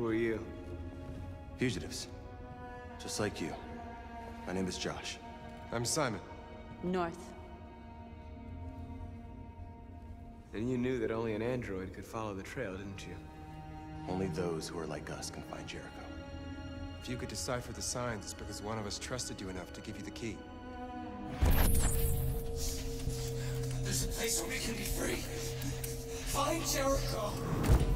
Who are you? Fugitives. Just like you. My name is Josh. I'm Simon. North. And you knew that only an android could follow the trail, didn't you? Only those who are like us can find Jericho. If you could decipher the signs, it's because one of us trusted you enough to give you the key. There's a place where we can be free. Find Jericho.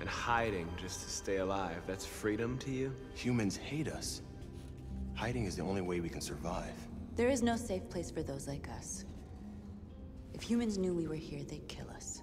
And hiding just to stay alive, that's freedom to you? Humans hate us. Hiding is the only way we can survive. There is no safe place for those like us. If humans knew we were here, they'd kill us.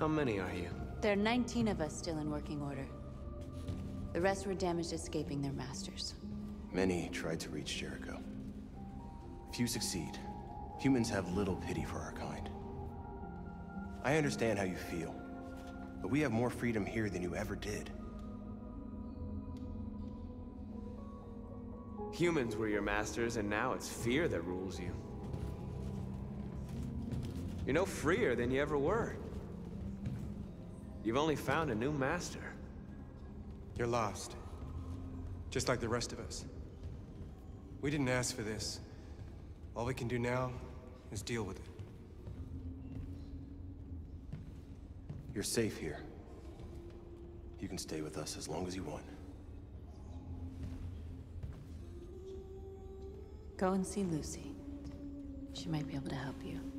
How many are you? There are 19 of us still in working order. The rest were damaged escaping their masters. Many tried to reach Jericho. Few succeed. Humans have little pity for our kind. I understand how you feel, but we have more freedom here than you ever did. Humans were your masters, and now it's fear that rules you. You're no freer than you ever were. You've only found a new master. You're lost. Just like the rest of us. We didn't ask for this. All we can do now is deal with it. You're safe here. You can stay with us as long as you want. Go and see Lucy. She might be able to help you.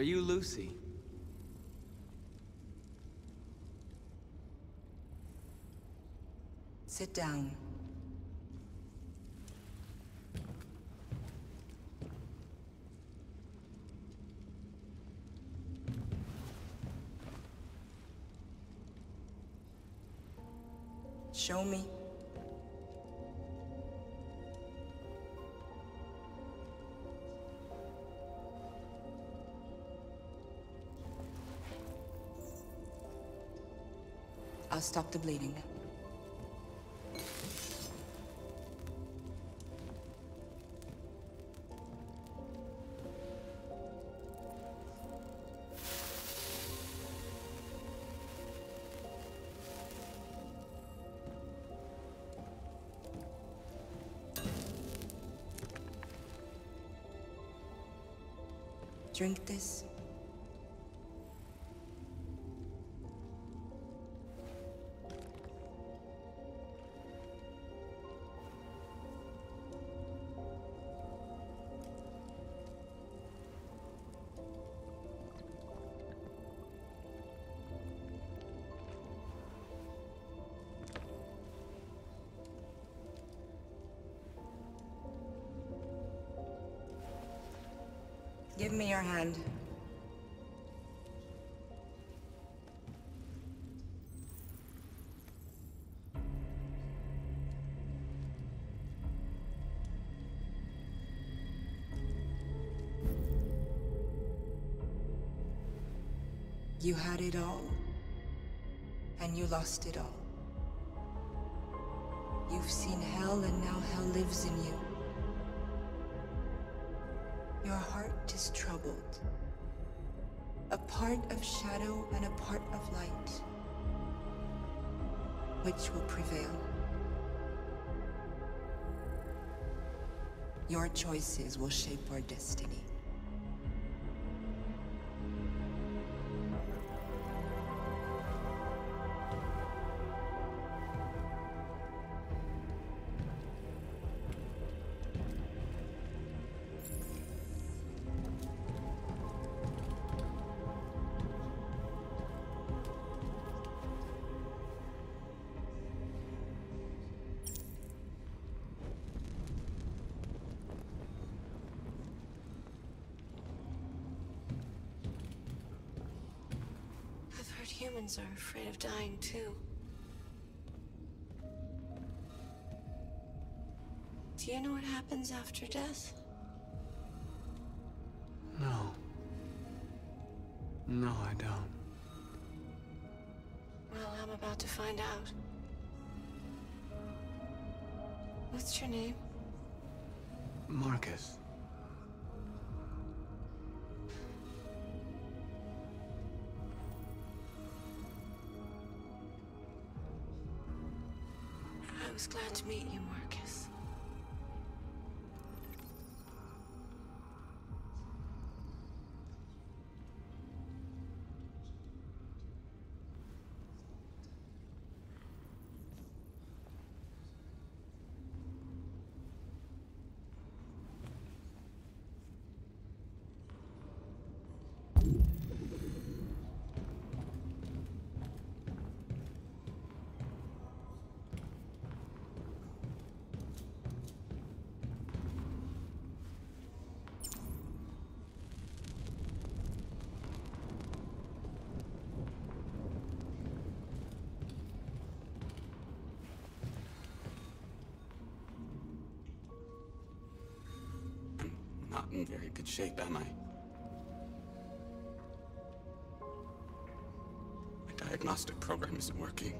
Are you Lucy? Sit down. I'll stop the bleeding. Drink this. Give me your hand. You had it all, and you lost it all. You've seen hell, and now hell lives in you. Your heart is troubled. A part of shadow and a part of light. Which will prevail? Your choices will shape our destiny. Humans are afraid of dying too. Do you know what happens after death? No. No, I don't. Well, I'm about to find out. What's your name? Marcus. Was glad to meet you, Marcus. In very good shape, am I? My diagnostic program isn't working.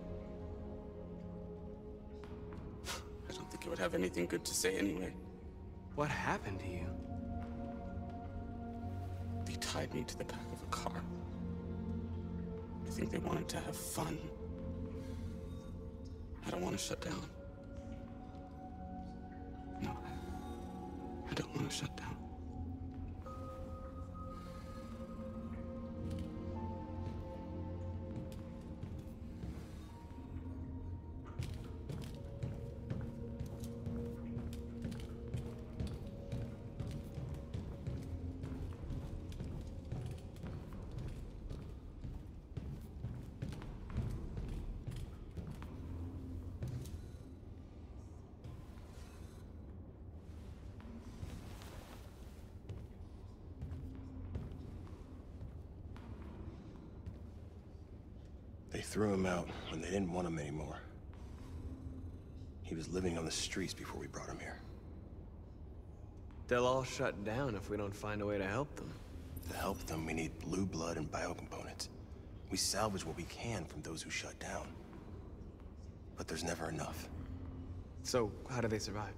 I don't think it would have anything good to say anyway. What happened to you? They tied me to the back of a car. I think they wanted to have fun. I don't want to shut down. No, I don't want to shut down. Threw him out when they didn't want him anymore. He was living on the streets before we brought him here. They'll all shut down if we don't find a way to help them. To help them, we need blue blood and biocomponents. We salvage what we can from those who shut down. But there's never enough. So, how do they survive?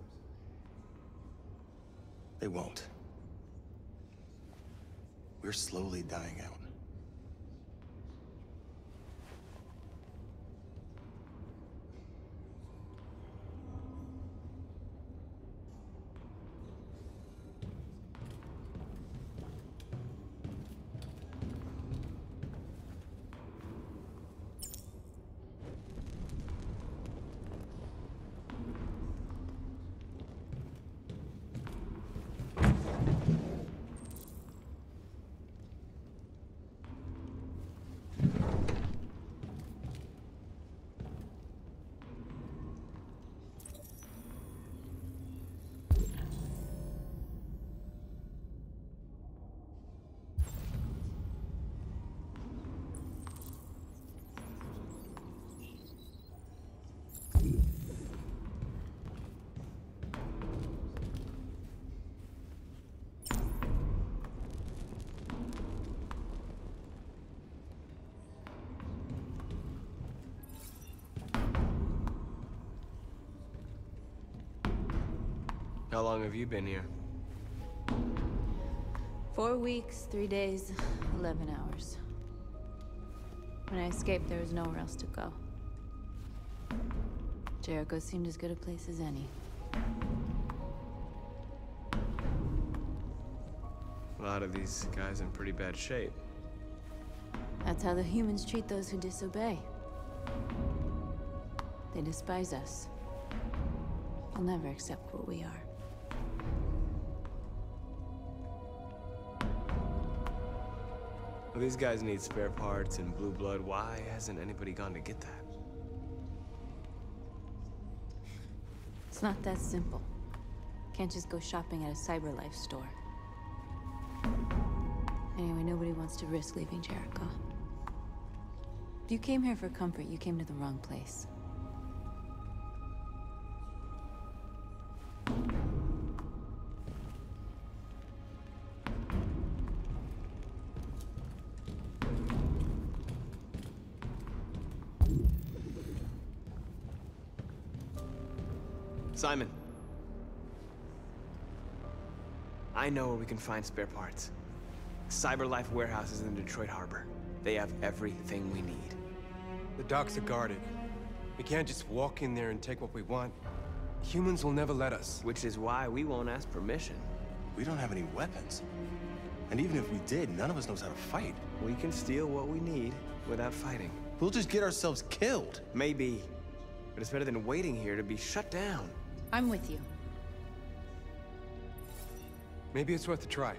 They won't. We're slowly dying out. How long have you been here? Four weeks, three days, 11 hours. When I escaped, there was nowhere else to go. Jericho seemed as good a place as any. A lot of these guys in pretty bad shape. That's how the humans treat those who disobey. They despise us. They'll never accept what we are. Well, these guys need spare parts and blue blood. Why hasn't anybody gone to get that? It's not that simple. Can't just go shopping at a CyberLife store. Anyway, nobody wants to risk leaving Jericho. If you came here for comfort, you came to the wrong place. Simon. I know where we can find spare parts. CyberLife warehouses in Detroit Harbor. They have everything we need. The docks are guarded. We can't just walk in there and take what we want. Humans will never let us. Which is why we won't ask permission. We don't have any weapons. And even if we did, none of us knows how to fight. We can steal what we need without fighting. We'll just get ourselves killed. Maybe. But it's better than waiting here to be shut down. I'm with you. Maybe it's worth a try.